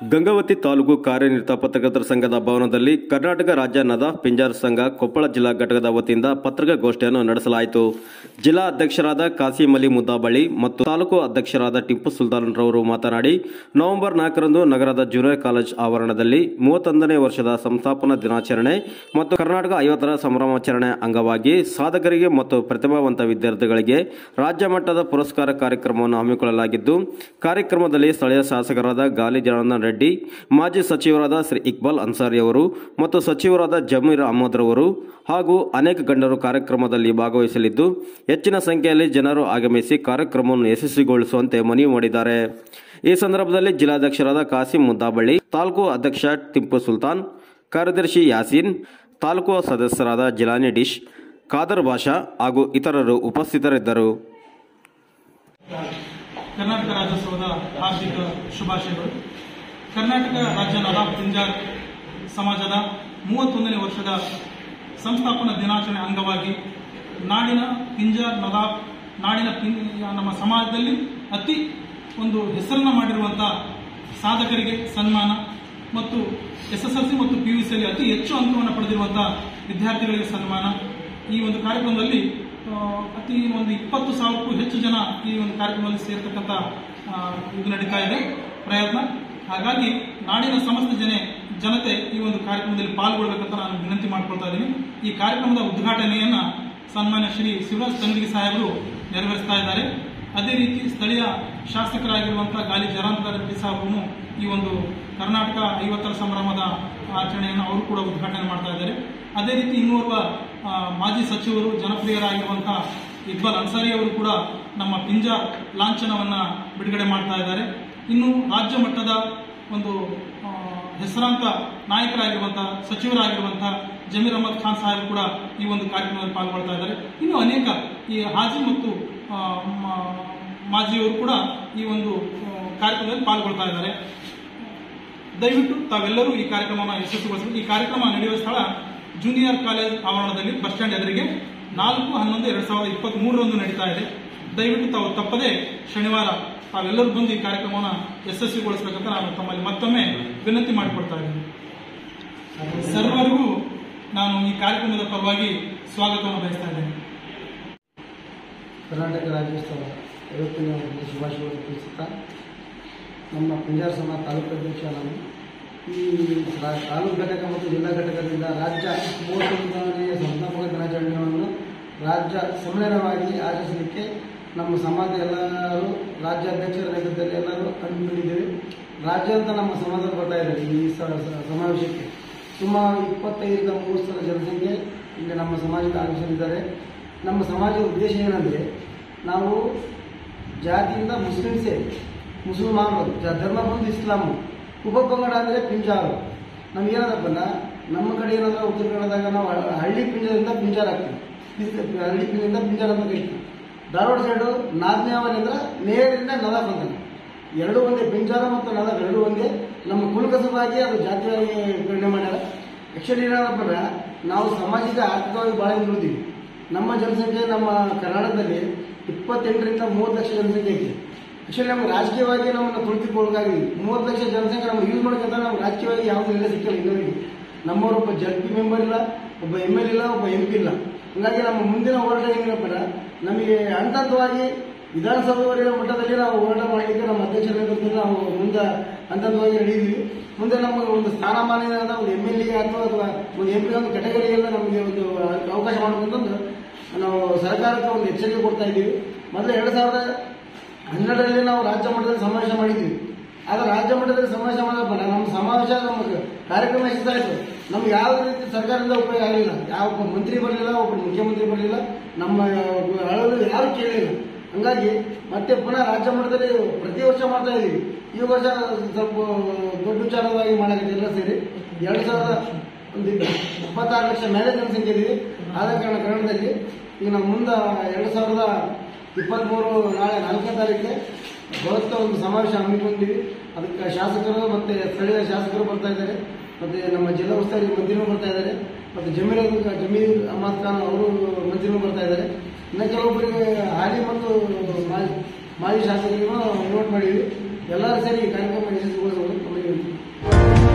ಗಂಗಾವತಿ ತಾಲೂಕು ಕಾರ್ಯನಿರತ ಪತ್ರಕರ್ತರ ಸಂಘದ ಭವನದಲ್ಲಿ ಕರ್ನಾಟಕ ರಾಜ್ಯ ನದ ಪಿಂಜಾರ್ ಸಂಘ ಕೊಪ್ಪಳ ಜಿಲ್ಲಾ ಘಟಕದ ವತಿಯಿಂದ ಪತ್ರಿಕಾಗೋಷ್ಠಿಯನ್ನು ನಡೆಸಲಾಯಿತು. ಜಿಲ್ಲಾ ಅಧ್ಯಕ್ಷರಾದ ಕಾಸಿಂ ಅಲಿ ಮುದ್ದಾಬಳಿ ಮತ್ತು ತಾಲೂಕು ಅಧ್ಯಕ್ಷರಾದ ಟಿಪ್ಪು ಸುಲ್ತಾನ್ ರವರು ಮಾತನಾಡಿ, ನವೆಂಬರ್ ನಾಲ್ಕರಂದು ನಗರದ ಜೂನಿಯರ್ ಕಾಲೇಜ್ ಆವರಣದಲ್ಲಿ ಮೂವತ್ತೊಂದನೇ ವರ್ಷದ ಸಂಸ್ಥಾಪನಾ ದಿನಾಚರಣೆ ಮತ್ತು ಕರ್ನಾಟಕ ಐವತ್ತರ ಸಂಭ್ರಮಾಚರಣೆ ಅಂಗವಾಗಿ ಸಾಧಕರಿಗೆ ಮತ್ತು ಪ್ರತಿಭಾವಂತ ವಿದ್ಯಾರ್ಥಿಗಳಿಗೆ ರಾಜ್ಯ ಮಟ್ಟದ ಪುರಸ್ಕಾರ ಕಾರ್ಯಕ್ರಮವನ್ನು ಹಮ್ಮಿಕೊಳ್ಳಲಾಗಿದ್ದು, ಕಾರ್ಯಕ್ರಮದಲ್ಲಿ ಸ್ಥಳೀಯ ಶಾಸಕರಾದ ಗಾಲಿ ಜನಾರ್ದನ್ ರೆಡ್ಡಿ, ಮಾಜಿ ಸಚಿವರಾದ ಶ್ರೀ ಇಕ್ಬಾಲ್ ಅನ್ಸಾರಿ ಅವರು ಮತ್ತು ಸಚಿವರಾದ ಜಮೀರ್ ಅಹಮದ್ ರವರು ಹಾಗೂ ಅನೇಕ ಗಣ್ಯರು ಕಾರ್ಯಕ್ರಮದಲ್ಲಿ ಭಾಗವಹಿಸಲಿದ್ದು, ಹೆಚ್ಚಿನ ಸಂಖ್ಯೆಯಲ್ಲಿ ಜನರು ಆಗಮಿಸಿ ಕಾರ್ಯಕ್ರಮವನ್ನು ಯಶಸ್ವಿಗೊಳಿಸುವಂತೆ ಮನವಿ ಮಾಡಿದ್ದಾರೆ. ಈ ಸಂದರ್ಭದಲ್ಲಿ ಜಿಲ್ಲಾಧ್ಯಕ್ಷರಾದ ಕಾಸಿಂ ಮುದ್ದಾಬಳ್ಳಿ, ತಾಲೂಕು ಅಧ್ಯಕ್ಷ ಟಿಂಪು ಸುಲ್ತಾನ್, ಕಾರ್ಯದರ್ಶಿ ಯಾಸೀನ್, ತಾಲೂಕು ಸದಸ್ಯರಾದ ಜಿಲಾನಿ ಡಿಶ್, ಖಾದರ್ ಭಾಷಾ ಹಾಗೂ ಇತರರು ಉಪಸ್ಥಿತರಿದ್ದರು. ಕರ್ನಾಟಕ ರಾಜ್ಯೋತ್ಸವದ ಹಾರ್ದಿಕ ಶುಭಾಶಯಗಳು. ಕರ್ನಾಟಕ ರಾಜ್ಯ ನವಾಬ್ ಪಿಂಜಾರ್ ಸಮಾಜದ ಮೂವತ್ತೊಂದನೇ ವರ್ಷದ ಸಂಸ್ಥಾಪನಾ ದಿನಾಚರಣೆ ಅಂಗವಾಗಿ ನಾಡಿನ ಪಿಂಜಾರ್ ನದಾಬ್ ನಾಡಿನ ನಮ್ಮ ಸಮಾಜದಲ್ಲಿ ಅತಿ ಒಂದು ಹೆಸರನ್ನ ಮಾಡಿರುವಂಥ ಸಾಧಕರಿಗೆ ಸನ್ಮಾನ ಮತ್ತು ಎಸ್ ಮತ್ತು ಪಿ ಯು ಸಿಯಲ್ಲಿ ಅತಿ ಹೆಚ್ಚು ಅಂಕವನ್ನು ಪಡೆದಿರುವಂಥ ವಿದ್ಯಾರ್ಥಿಗಳಿಗೆ ಸನ್ಮಾನ. ಈ ಒಂದು ಕಾರ್ಯಕ್ರಮದಲ್ಲಿ ಅತಿ ಒಂದು ಇಪ್ಪತ್ತು ಸಾವಿರಕ್ಕೂ ಹೆಚ್ಚು ಜನ ಈ ಒಂದು ಕಾರ್ಯಕ್ರಮದಲ್ಲಿ ಸೇರ್ತಕ್ಕಂಥ ಇದು ನಡೀತಾ ಇದೆ. ಪ್ರಯತ್ನ. ಹಾಗಾಗಿ ನಾಡಿನ ಸಮಸ್ತ ಜನ, ಜನತೆ ಈ ಒಂದು ಕಾರ್ಯಕ್ರಮದಲ್ಲಿ ಪಾಲ್ಗೊಳ್ಬೇಕಂತ ನಾನು ವಿನಂತಿ ಮಾಡ್ಕೊಳ್ತಾ ಇದ್ದೀನಿ. ಈ ಕಾರ್ಯಕ್ರಮದ ಉದ್ಘಾಟನೆಯನ್ನ ಸನ್ಮಾನ್ಯ ಶ್ರೀ ಶಿವರಾಜ್ ತಂಗಡಿ ಸಾಹೇಬರು ನೆರವೇರಿಸ್ತಾ ಇದ್ದಾರೆ. ಅದೇ ರೀತಿ ಸ್ಥಳೀಯ ಶಾಸಕರಾಗಿರುವಂತಹ ಗಾಲಿ ಜರಾಂತರ ರೆಡ್ಡಿ ಸಾಹೇಬರು ಈ ಒಂದು ಕರ್ನಾಟಕ ಐವತ್ತರ ಸಂಭ್ರಮದ ಆಚರಣೆಯನ್ನು ಅವರು ಕೂಡ ಉದ್ಘಾಟನೆ ಮಾಡ್ತಾ ಇದ್ದಾರೆ. ಅದೇ ರೀತಿ ಇನ್ನೋರ್ವ ಮಾಜಿ ಸಚಿವರು ಜನಪ್ರಿಯರಾಗಿರುವಂತಹ ಇಕ್ಬಾಲ್ ಅನ್ಸಾರಿ ಅವರು ಕೂಡ ನಮ್ಮ ಪಿಂಜಾರ್ ಲಾಂಛನವನ್ನು ಬಿಡುಗಡೆ ಮಾಡ್ತಾ ಇದ್ದಾರೆ. ಇನ್ನು ರಾಜ್ಯ ಮಟ್ಟದ ಒಂದು ಹೆಸರಾಂತ ನಾಯಕರಾಗಿರುವಂತಹ ಸಚಿವರಾಗಿರುವಂತಹ ಜಮೀರ್ ಅಹಮದ್ ಖಾನ್ ಸಾಹೇಬ್ ಕೂಡ ಈ ಒಂದು ಕಾರ್ಯಕ್ರಮದಲ್ಲಿ ಪಾಲ್ಗೊಳ್ತಾ ಇದ್ದಾರೆ. ಇನ್ನು ಅನೇಕ ಈ ಹಾಜಿ ಮತ್ತು ಮಾಜಿಯವರು ಕೂಡ ಈ ಒಂದು ಕಾರ್ಯಕ್ರಮದಲ್ಲಿ ಪಾಲ್ಗೊಳ್ತಾ ಇದ್ದಾರೆ. ದಯವಿಟ್ಟು ತಾವೆಲ್ಲರೂ ಈ ಕಾರ್ಯಕ್ರಮವನ್ನು ಯಶಸ್ವಿಗೊಳಿಸಬೇಕು. ಈ ಕಾರ್ಯಕ್ರಮ ನಡೆಯುವ ಸ್ಥಳ ಜೂನಿಯರ್ ಕಾಲೇಜ್ ಆವರಣದಲ್ಲಿ ಬಸ್ ಸ್ಟ್ಯಾಂಡ್ ಎದುರಿಗೆ ನಾಲ್ಕು ಹನ್ನೊಂದು ಎರಡು ಸಾವಿರದ ಇಪ್ಪತ್ತ್ ಮೂರರಂದು ನಡೀತಾ ಇದೆ. ದಯವಿಟ್ಟು ತಾವು ತಪ್ಪದೇ ಶನಿವಾರ ತಾವೆಲ್ಲರೂ ಬಂದು ಈ ಕಾರ್ಯಕ್ರಮವನ್ನು ಯಶಸ್ವಿಗೊಳಿಸಬೇಕಂತ ನಾನು ತಮ್ಮಲ್ಲಿ ಮತ್ತೊಮ್ಮೆ ವಿನಂತಿ ಮಾಡಿಕೊಡ್ತಾ ಇದ್ದೀನಿ. ಸರ್ವರಿಗೂ ನಾನು ಈ ಕಾರ್ಯಕ್ರಮದ ಪರವಾಗಿ ಸ್ವಾಗತವನ್ನು ಬಯಸ್ತಾ ಇದ್ದೇನೆ. ಕರ್ನಾಟಕ ರಾಜ್ಯೋತ್ಸವ ಐವತ್ತನೇ ಶುಭಾಶಯವನ್ನು ತಿಳಿಸುತ್ತಾ, ನಮ್ಮ ಪಿಂಜಾರ ಸಮಾಜ ತಾಲೂಕು ಅಧ್ಯಕ್ಷ ನಾನು. ಈ ತಾಲೂಕು ಘಟಕ ಮತ್ತು ಜಿಲ್ಲಾ ಘಟಕದಿಂದ ರಾಜ್ಯ ಮೂವತ್ತೊಂದನೆಯ ಸಂಸ್ಥಾಪಕ ದಿನಾಚರಣೆಯನ್ನು ರಾಜ್ಯ ಸಮ್ಮೇಳನವಾಗಿ ಆಚರಿಸಲಿಕ್ಕೆ ನಮ್ಮ ಸಮಾಜ ಎಲ್ಲರೂ ರಾಜ್ಯಾಧ್ಯಕ್ಷರ ನೇತೃತ್ವದಲ್ಲಿ ಎಲ್ಲರೂ ಕಂಡುಕೊಂಡಿದ್ದೇವೆ. ರಾಜ್ಯಾದ್ಯಂತ ನಮ್ಮ ಸಮಾಜ ಬರ್ತಾ ಇದ್ದಾರೆ ಈ ಸಮಾವೇಶಕ್ಕೆ. ಸುಮಾರು ಇಪ್ಪತ್ತೈದರಿಂದ ಮೂರು ಸಾವಿರ ಜನಸಂಖ್ಯೆ ಈಗ ನಮ್ಮ ಸಮಾಜದ ಆಗಮಿಸಲಿದ್ದಾರೆ. ನಮ್ಮ ಸಮಾಜದ ಉದ್ದೇಶ ಏನಂದರೆ, ನಾವು ಜಾತಿಯಿಂದ ಮುಸ್ಲಿಮ್ಸೇ, ಮುಸಲ್ಮಾನರು ಧರ್ಮ ಬಂದು ಇಸ್ಲಾಮು ಉಪಪಂಗಡ ಅಂದರೆ ಪಿಂಜಾರು. ನಮ್ಗೇನದಪ್ಪಲ್ಲ ನಮ್ಮ ಕಡೆ ಏನಾದರೂ ಉತ್ತರ ಕನ್ನಡದಾಗ ನಾವು ಹಳ್ಳಿ ಪಿಂಜಾರದಿಂದ ಪಿಂಜಾರ ಆಗ್ತೀವಿ ಹಳ್ಳಿ ಪಿಂಜದಿಂದ ಪಿಂಜಾರ ಅಂತ ಕರಿತೀವಿ ಧಾರವಾಡ ಸೈಡು ನಾದ್ನ್ಯಾವಲಿ ಅಂದ್ರೆ ನೇರದಿಂದ ನಲ ಬಂದಿದೆ. ಎರಡು ಒಂದೇ ಪಿಂಜಾರ ಮತ್ತು ನಲ ಎರಡು ಒಂದೇ. ನಮ್ಮ ಕುಲಕಸವಾಗಿ ಅದು ಜಾತಿಯಾಗಿ ಗಣನೆ ಮಾಡ್ಯಾರ. ಆ್ಯಕ್ಚುಲಿ ಏನಪ್ಪ ಅಂದ್ರೆ ನಾವು ಸಮಾಜದ ಆರ್ಥಿಕವಾಗಿ ಭಾಳ ಹಿಂದುಳಿದೀವಿ. ನಮ್ಮ ಜನಸಂಖ್ಯೆ ನಮ್ಮ ಕರ್ನಾಟಕದಲ್ಲಿ ಇಪ್ಪತ್ತೆಂಟರಿಂದ ಮೂವತ್ತು ಲಕ್ಷ ಜನಸಂಖ್ಯೆ ಐತಿ. ಆಕ್ಚುಲಿ ನಮ್ಗೆ ರಾಜಕೀಯವಾಗಿ ನಮ್ಮನ್ನು ತುಳಿತಕ್ಕೊಳಗಾಗಿದ್ವಿ ಮೂವತ್ತು ಲಕ್ಷ ಜನಸಂಖ್ಯೆ ನಮ್ಗೆ ಯೂಸ್ ಮಾಡ್ಕೊಂತ ನಮ್ಗೆ ರಾಜಕೀಯವಾಗಿ ಯಾವುದೂ ಇಲ್ಲ ಸಿಕ್ಕಿಲ್ಲ ಇನ್ನೂ ನಮ್ಮವರು ಒಬ್ಬ ಜಡ್ ಪಿ ಮೆಂಬರ್ ಇಲ್ಲ, ಒಬ್ಬ ಎಂ ಎಲ್ ಇಲ್ಲ, ಒಬ್ಬ ಎಂ ಪಿ ಇಲ್ಲ. ಹಂಗಾಗಿ ನಮ್ಮ ಮುಂದಿನ ಹೋರಾಟ ಏನಪ್ಪ ನಮಗೆ ಹಂತವಾಗಿ ವಿಧಾನಸಭೆವರೆಗಿನ ಮಟ್ಟದಲ್ಲಿ ನಾವು ಹೋರಾಟ ಮಾಡಲಿಕ್ಕೆ ನಮ್ಮ ಅಧ್ಯಕ್ಷರ ನಾವು ಮುಂದೆ ಹಂತವಾಗಿ ನಡೆಯಿದ್ವಿ ಮುಂದೆ ನಮಗೆ ಒಂದು ಸ್ಥಾನಮಾನ ಏನಾದ ಒಂದು ಎಂ ಎಲ್ ಎ ಅಥವಾ ಅಥವಾ ಒಂದು ಎಂ ಪಿ ಒಂದು ಕೆಟಗರಿಗೆಲ್ಲ ನಮಗೆ ಒಂದು ಅವಕಾಶ ಮಾಡಬೇಕಂತಂದು ನಾವು ಸರ್ಕಾರಕ್ಕೆ ಒಂದು ಎಚ್ಚರಿಕೆ ಕೊಡ್ತಾ ಇದ್ದೀವಿ. ಮೊದಲು ಎರಡು ಸಾವಿರದ ಹನ್ನೆರಡರಲ್ಲಿ ನಾವು ರಾಜ್ಯ ಮಟ್ಟದಲ್ಲಿ ಸಮಾವೇಶ ಮಾಡಿದ್ವಿ. ಆದ್ರೆ ರಾಜ್ಯ ಮಟ್ಟದಲ್ಲಿ ಸಮಾವೇಶ ಮಾಡಪ್ಪ ನಮ್ಮ ಸಮಾವೇಶ ನಮಗೆ ಕಾರ್ಯಕ್ರಮ ಯಶಸ್ಸಾಯಿತು ನಮ್ಗೆ ಯಾವ ರೀತಿ ಸರ್ಕಾರದಿಂದ ಉಪಯೋಗ ಆಗಲಿಲ್ಲ, ಯಾವ ಮಂತ್ರಿ ಬರಲಿಲ್ಲ, ಒಬ್ಬ ಮುಖ್ಯಮಂತ್ರಿ ಬರಲಿಲ್ಲ, ನಮ್ಮ ಅಳಲು ಯಾರು ಕೇಳಲಿಲ್ಲ ಹಂಗಾಗಿ ಮತ್ತೆ ಪುನಃ ರಾಜ್ಯ ಮಟ್ಟದಲ್ಲಿ ಪ್ರತಿ ವರ್ಷ ಮಾಡ್ತಾ ಇದ್ದೀವಿ ಈ ವರ್ಷ ಸ್ವಲ್ಪ ದೊಡ್ಡ ವಿಚಾರವಾಗಿ ಮಾಡಕ್ಕೆ ಎಲ್ಲ ಸೇರಿ ಎರಡು ಸಾವಿರದ ಒಂದು ಇಪ್ಪತ್ತಾರು ಲಕ್ಷ ಮೇಲೆ ಜನಸಂಖ್ಯೆ ಇದೀವಿ ಆದ ಕಾರಣ ಕನ್ನಡದಲ್ಲಿ ಈಗ ನಾವು ಮುಂದೆ ಎರಡು ಸಾವಿರದ ಇಪ್ಪತ್ತ್ಮೂರು ನಾಳೆ ನಾಲ್ಕನೇ ತಾರೀಕಿಗೆ ಬೃಹತ್ ಒಂದು ಸಮಾವೇಶ ಹಮ್ಮಿಕೊಂಡಿವಿ ಅದಕ್ಕೆ ಶಾಸಕರು ಮತ್ತು ಸ್ಥಳೀಯ ಶಾಸಕರು ಬರ್ತಾ ಇದ್ದಾರೆ. ಮತ್ತು ನಮ್ಮ ಜಿಲ್ಲಾ ಉಸ್ತುವಾರಿ ಮಂತ್ರಿನೂ ಬರ್ತಾ ಇದ್ದಾರೆ. ಮತ್ತು ಜಮೀರ್ ಜಮೀರ್ ಅಹಮದ್ ಖಾನ್ ಅವರು ಮಂತ್ರಿನೂ ಬರ್ತಾ ಇದ್ದಾರೆ. ಇನ್ನು ಕೆಲವೊಬ್ಬರಿಗೆ ಹಾಲಿ ಮತ್ತು ಮಾಜಿ ಶಾಸಕರಿಗೂ ನೋಟ್ ಮಾಡಿದ್ವಿ. ಎಲ್ಲರೂ ಸೇರಿ ಕಾರ್ಯಕ್ರಮ ಯಶಸ್ವಿಗೊಳಿಸಬೇಕು